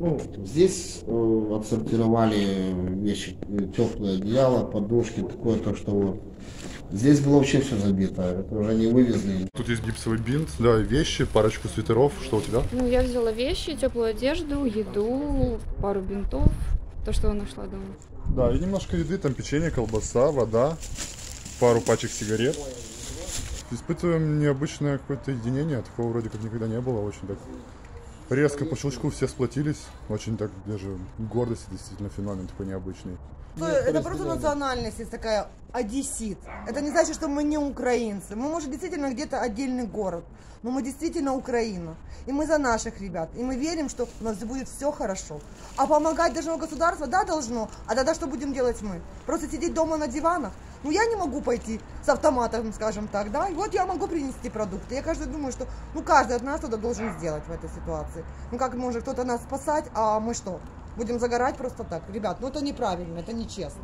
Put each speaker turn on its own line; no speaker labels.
Ну, здесь э, отсортировали вещи, э, теплые одеяла, подушки, такое то, что вот. Здесь было вообще все забито, это уже не вывезли.
Тут есть гипсовый бинт, да, вещи, парочку свитеров. Что у тебя?
Ну, я взяла вещи, теплую одежду, еду, пару бинтов, то, что нашла дома.
Да, и немножко еды, там печенье, колбаса, вода, пару пачек сигарет. Испытываем необычное какое-то единение, такого вроде как никогда не было, очень так резко по щелчку все сплотились, очень так даже гордость действительно феномен такой необычный.
Ну, Это просто национальность есть такая одессит. Это не значит, что мы не украинцы. Мы, может, действительно где-то отдельный город, но мы действительно Украина. И мы за наших ребят. И мы верим, что у нас будет все хорошо. А помогать должно государство, да, должно. А тогда что будем делать мы? Просто сидеть дома на диванах? Ну, я не могу пойти с автоматом, скажем так, да, и вот я могу принести продукты. Я каждый думаю, что, ну, каждый от нас что-то должен сделать в этой ситуации. Ну, как может кто-то нас спасать, а мы что? Будем загорать просто так. Ребят, ну это неправильно, это нечестно.